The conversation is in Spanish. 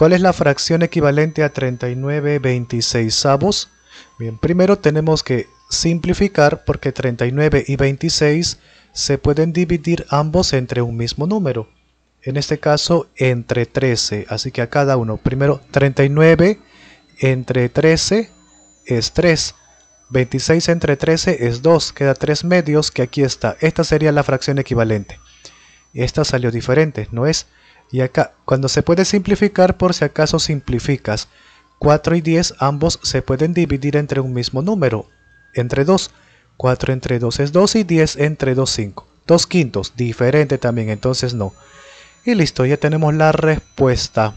¿Cuál es la fracción equivalente a 39 26 avos? Bien, primero tenemos que simplificar porque 39 y 26 se pueden dividir ambos entre un mismo número. En este caso entre 13, así que a cada uno. Primero 39 entre 13 es 3. 26 entre 13 es 2, queda 3 medios que aquí está. Esta sería la fracción equivalente. Esta salió diferente, ¿no es? Y acá, cuando se puede simplificar, por si acaso simplificas. 4 y 10 ambos se pueden dividir entre un mismo número, entre 2. 4 entre 2 es 2 y 10 entre 2, 5. 2 quintos, diferente también, entonces no. Y listo, ya tenemos la respuesta.